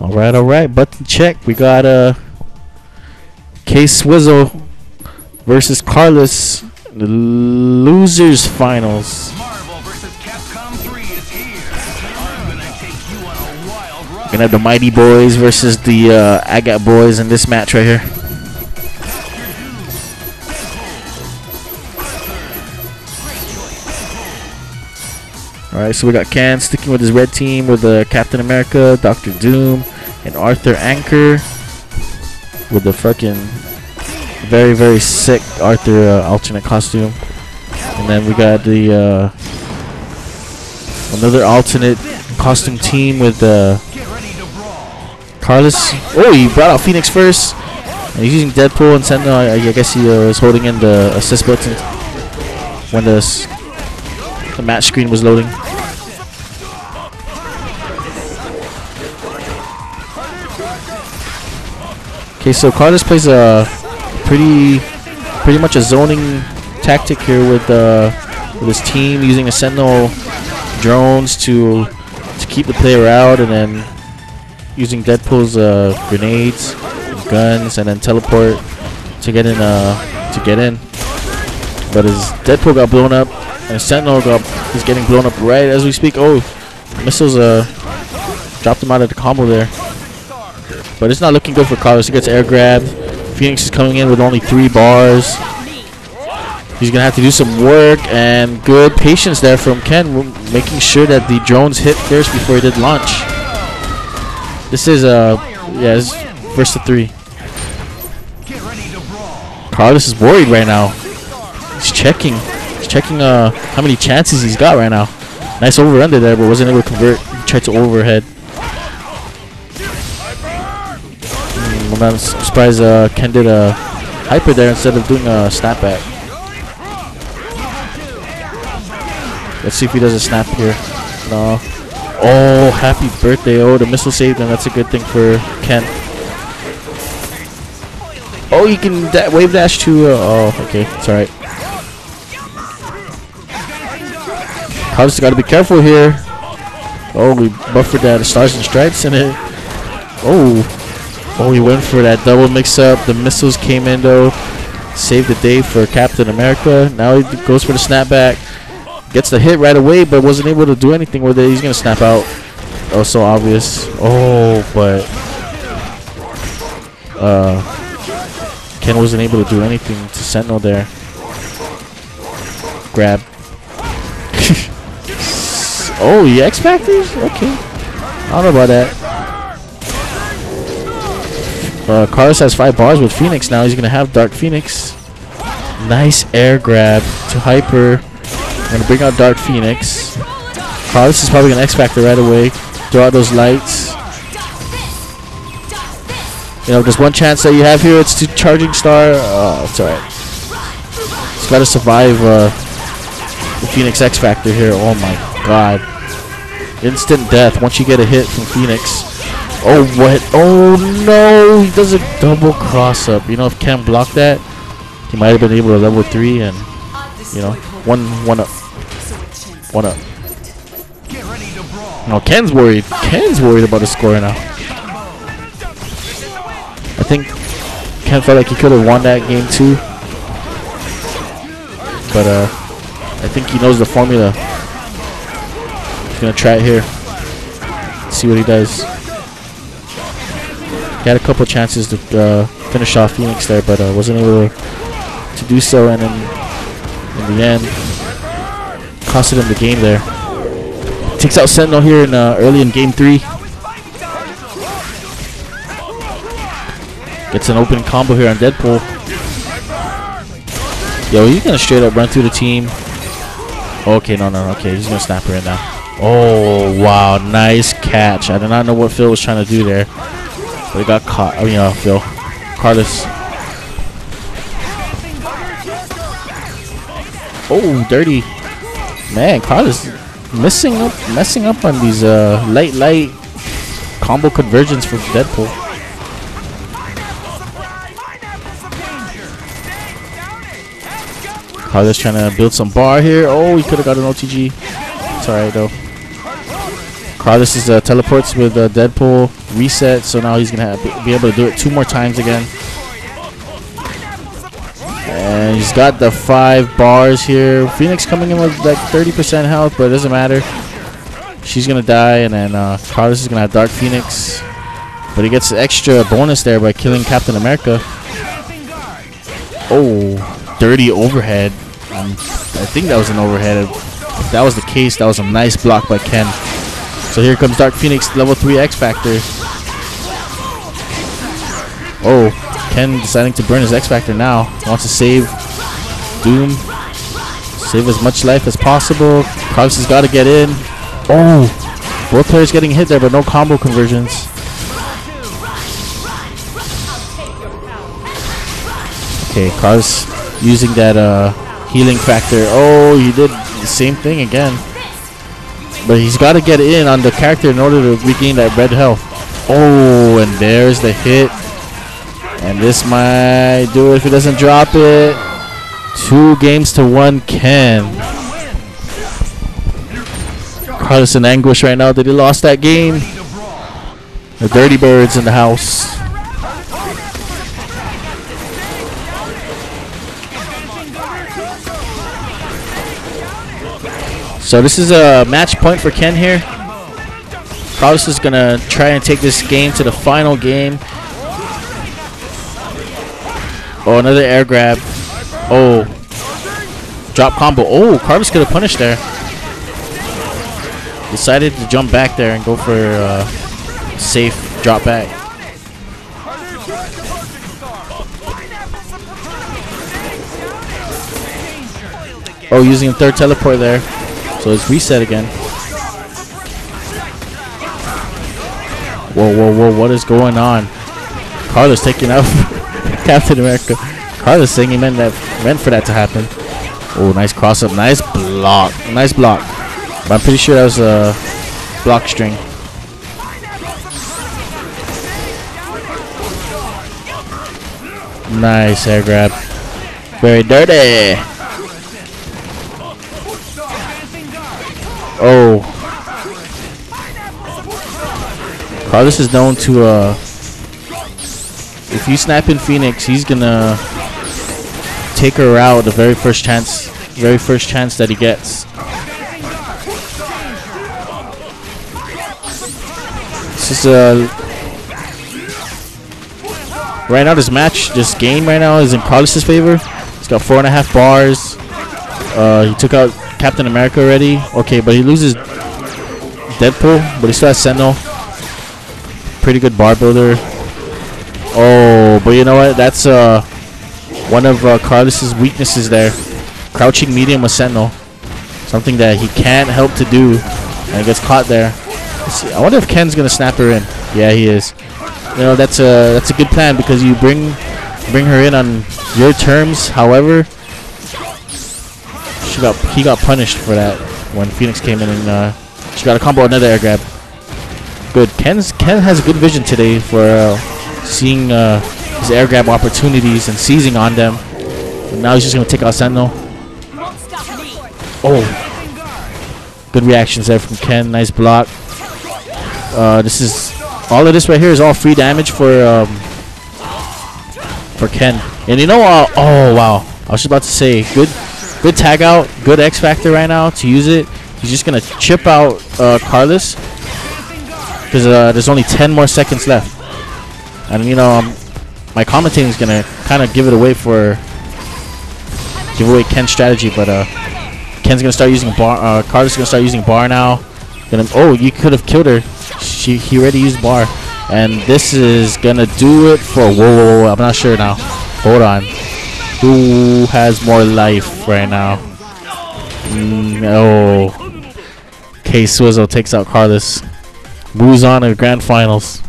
All right, all right. Button check. We got uh, K Swizzle versus Carlos. The losers finals. Marvel vs. Capcom 3 is here. I'm gonna take you on a wild ride. Gonna have the Mighty Boys versus the uh, Agat Boys in this match right here. All right, so we got Ken sticking with his red team with uh, Captain America, Doctor Doom, and Arthur Anchor with the fucking very very sick Arthur uh, alternate costume, and then we got the uh, another alternate costume team with uh. Carlos. Oh, he brought out Phoenix first. And he's using Deadpool and Sentinel. I, I guess he uh, was holding in the assist button when the the match screen was loading. Okay, so Carlos plays a pretty, pretty much a zoning tactic here with uh, with his team using a Sentinel drones to to keep the player out, and then using Deadpool's uh, grenades, and guns, and then teleport to get in. Uh, to get in. But his Deadpool got blown up, and Sentinel got is getting blown up right as we speak. Oh, missiles uh dropped him out of the combo there. But it's not looking good for Carlos. He gets air grabbed. Phoenix is coming in with only three bars. He's gonna have to do some work and good patience there from Ken, making sure that the drones hit first before he did launch. This is uh yeah, it's first to three. To. Carlos is worried right now. He's checking. He's checking uh how many chances he's got right now. Nice over under there, but wasn't able to convert. He tried to overhead. I'm surprised uh, Ken did a hyper there instead of doing a snapback. Let's see if he does a snap here. No. Oh, happy birthday. Oh, the missile saved and That's a good thing for Ken. Oh, you can da- wave dash to. Uh, oh, okay. It's alright. Carlos got to be careful here. Oh, we buffered that stars and stripes in it. Oh. Oh, he went for that double mix up. The missiles came in though. Saved the day for Captain America. Now he goes for the snapback. Gets the hit right away, but wasn't able to do anything with it. He's going to snap out. Oh, so obvious. Oh, but. Uh. Ken wasn't able to do anything to Sentinel there. Grab. oh, the X Factors? Okay. I don't know about that. Uh, Carlos has five bars with Phoenix now. He's going to have Dark Phoenix. Nice air grab to Hyper. Going to bring out Dark Phoenix. Carlos is probably going to X Factor right away. Throw out those lights. You know, there's one chance that you have here. It's to Charging Star. Oh, it's alright. It's got to survive uh, the Phoenix X Factor here. Oh my god. Instant death once you get a hit from Phoenix. Oh, what? Oh no! He does a double cross up. You know, if Ken blocked that, he might have been able to level 3 and, you know, one, one up. One up. To. No, Ken's worried. Ken's worried about the score now. I think Ken felt like he could have won that game too. But uh I think he knows the formula. He's gonna try it here. See what he does. He had a couple chances to uh, finish off Phoenix there, but uh, wasn't able to do so, and in, in the end, costed him the game there. Takes out Sentinel here in uh, early in game three. Gets an open combo here on Deadpool. Yo, he's gonna straight up run through the team. Okay, no, no, okay, he's gonna snap her in now. Oh wow, nice catch. I did not know what Phil was trying to do there, but he got caught. I mean, uh, Phil, Carlos. Oh, dirty. Man, Carlos messing up, messing up on these uh, light, light combo conversions for Deadpool. Carlos trying to build some bar here. Oh, he could have got an OTG. It's alright though. Carlos is uh, teleports with uh, Deadpool reset, so now he's gonna be able to do it two more times again. And he's got the five bars here. Phoenix coming in with like 30% health, but it doesn't matter. She's gonna die, and then uh, Carlos is gonna have Dark Phoenix, but he gets extra bonus there by killing Captain America. Oh, dirty overhead. Um, I think that was an overhead. If that was the case, that was a nice block by Ken. So here comes Dark Phoenix, level 3 X Factor. Oh, Ken deciding to burn his X Factor now. Wants to save Doom. Save as much life as possible. Carlos has got to get in. Oh, both players getting hit there, but no combo conversions. Okay, Carlos using that uh, healing factor. Oh, he did the same thing again. But he's got to get in on the character in order to regain that red health. Oh, and there's the hit. And this might do it if he doesn't drop it. Two games to one Ken. Carlos in anguish right now that he lost that game. The Dirty Birds in the house. So this is a match point for Ken here. Carlos is gonna try and take this game to the final game. Oh, another air grab. Oh, drop combo. Oh, Carlos could have punished there. Decided to jump back there and go for uh, safe drop back. Oh, using a third teleport there. So it's reset again. Whoa, whoa, whoa, what is going on? Carlos taking out Captain America. Carlos saying he meant that meant for that to happen. Oh, nice cross up, nice block, nice block. But I'm pretty sure that was a block string. Nice air grab. Very dirty. Oh. Carlos is known to, uh, if you snap in Phoenix, he's gonna take her out the very first chance, very first chance that he gets. This is, uh, right now this match, this game right now is in Carlos's favor. He's got four and a half bars. Uh, he took out Captain America already. Okay, but he loses Deadpool, but he still has Sentinel. Pretty good bar builder. Oh, but you know what? That's uh one of uh, Carlos's weaknesses there. Crouching medium with Sentinel. Something that he can't help to do. And gets caught there. I wonder if Ken's gonna snap her in. Yeah, he is. You know, that's a that's a good plan because you bring bring her in on your terms. However, she got he got punished for that when Phoenix came in and uh, she got a combo another air grab. Good. Ken's Ken has a good vision today for uh, seeing uh, his air grab opportunities and seizing on them. Now he's just gonna take out Sentinel. Oh, good reactions there from Ken. Nice block. Uh, this is all of this right here is all free damage for um, for Ken. And you know, uh, oh wow, I was about to say, good Good tag out. Good X Factor right now to use it. He's just going to chip out uh, Carlos. Because uh, there's only 10 more seconds left. And, you know, um, my commentating is going to kind of give it away for... Give away Ken's strategy. But uh, Ken's going to start using bar. Uh, Carlos is going to start using bar now. Gonna, oh, you could have killed her. She He already used bar. And this is going to do it for... Whoa, whoa, whoa, I'm not sure now. Hold on. Who has more life right now? Mm, oh. K Swizzle takes out Carlos. Moves on to the grand finals.